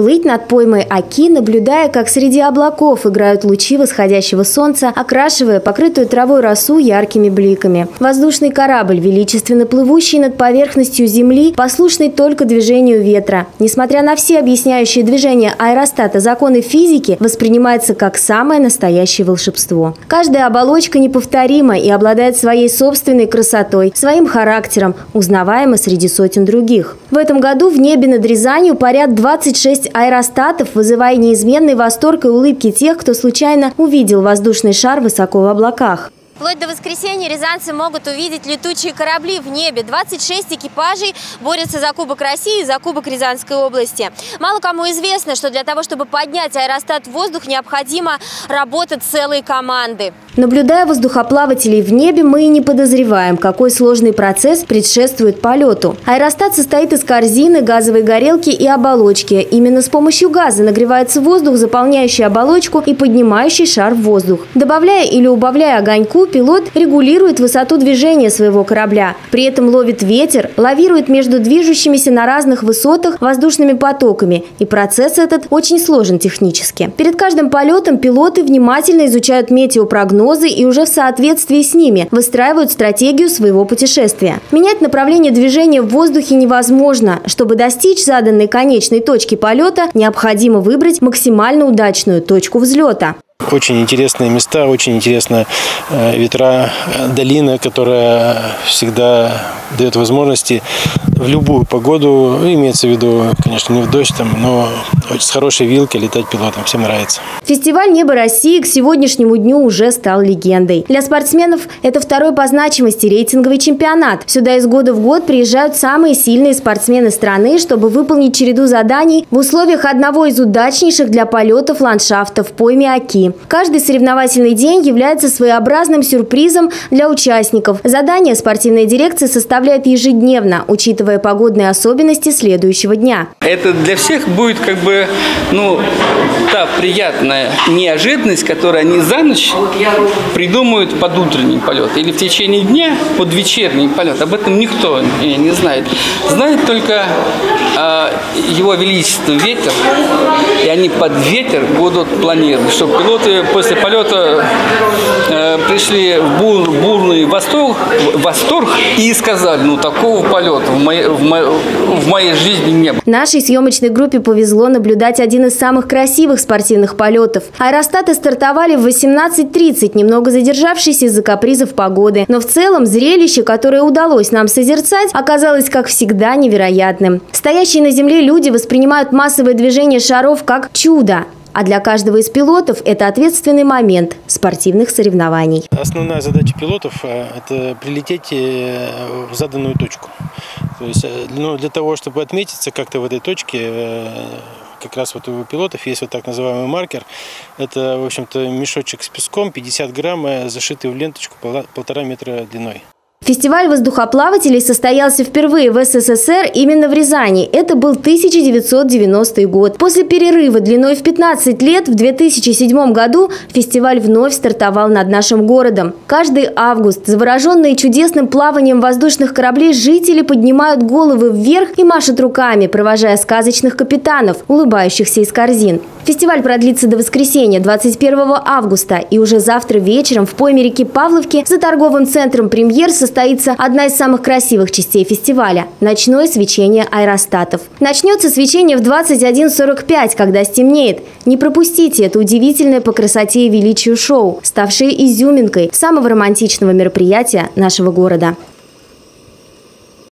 плыть над поймой Аки, наблюдая, как среди облаков играют лучи восходящего солнца, окрашивая покрытую травой росу яркими бликами. Воздушный корабль, величественно плывущий над поверхностью Земли, послушный только движению ветра. Несмотря на все объясняющие движения аэростата законы физики, воспринимается как самое настоящее волшебство. Каждая оболочка неповторима и обладает своей собственной красотой, своим характером, узнаваема среди сотен других. В этом году в небе над Рязанью парят 26 аэростатов, вызывая неизменный восторг и улыбки тех, кто случайно увидел воздушный шар высоко в облаках. Вплоть до воскресенья рязанцы могут увидеть летучие корабли в небе. 26 экипажей борются за Кубок России и за Кубок Рязанской области. Мало кому известно, что для того, чтобы поднять аэростат в воздух, необходимо работать целой команды. Наблюдая воздухоплавателей в небе, мы и не подозреваем, какой сложный процесс предшествует полету. Аэростат состоит из корзины, газовой горелки и оболочки. Именно с помощью газа нагревается воздух, заполняющий оболочку и поднимающий шар в воздух. Добавляя или убавляя огоньку, пилот регулирует высоту движения своего корабля. При этом ловит ветер, лавирует между движущимися на разных высотах воздушными потоками. И процесс этот очень сложен технически. Перед каждым полетом пилоты внимательно изучают метеопрогнозы и уже в соответствии с ними выстраивают стратегию своего путешествия. Менять направление движения в воздухе невозможно. Чтобы достичь заданной конечной точки полета, необходимо выбрать максимально удачную точку взлета. Очень интересные места, очень интересная э, ветра, э, долина, которая всегда дает возможности в любую погоду, ну, имеется в виду, конечно, не в дождь, там, но с хорошей вилкой летать пилотом. Всем нравится. Фестиваль «Небо России» к сегодняшнему дню уже стал легендой. Для спортсменов это второй по значимости рейтинговый чемпионат. Сюда из года в год приезжают самые сильные спортсмены страны, чтобы выполнить череду заданий в условиях одного из удачнейших для полетов ландшафтов – пойме Каждый соревновательный день является своеобразным сюрпризом для участников. Задания спортивная дирекция составляет ежедневно, учитывая погодные особенности следующего дня. Это для всех будет как бы, ну, та приятная неожиданность, которую они за ночь придумают под утренний полет или в течение дня под вечерний полет. Об этом никто не знает. Знает только э, его величество ветер, и они под ветер будут планировать, чтобы пилоты после полета э, пришли в бур, бурный восторг, восторг и сказали, ну такого полета в моей, в, моей, в моей жизни не было. Нашей съемочной группе повезло наблюдать один из самых красивых спортивных полетов. Аэростаты стартовали в 18.30, немного задержавшись из-за капризов погоды. Но в целом зрелище, которое удалось нам созерцать, оказалось, как всегда, невероятным. Стоящие на земле люди воспринимают массовое движение шаров как чудо. А для каждого из пилотов это ответственный момент спортивных соревнований. Основная задача пилотов э, – это прилететь э, в заданную точку. То есть, э, ну, для того, чтобы отметиться как-то в этой точке, как раз вот у пилотов есть вот так называемый маркер. Это, в общем-то, мешочек с песком, 50 грамм, зашитый в ленточку полтора метра длиной. Фестиваль воздухоплавателей состоялся впервые в СССР именно в Рязани. Это был 1990 год. После перерыва длиной в 15 лет в 2007 году фестиваль вновь стартовал над нашим городом. Каждый август, завороженные чудесным плаванием воздушных кораблей, жители поднимают головы вверх и машут руками, провожая сказочных капитанов, улыбающихся из корзин. Фестиваль продлится до воскресенья, 21 августа. И уже завтра вечером в пойме реки Павловки за торговым центром «Премьер» состоится одна из самых красивых частей фестиваля – ночное свечение аэростатов. Начнется свечение в 21.45, когда стемнеет. Не пропустите это удивительное по красоте и величию шоу, ставшее изюминкой самого романтичного мероприятия нашего города.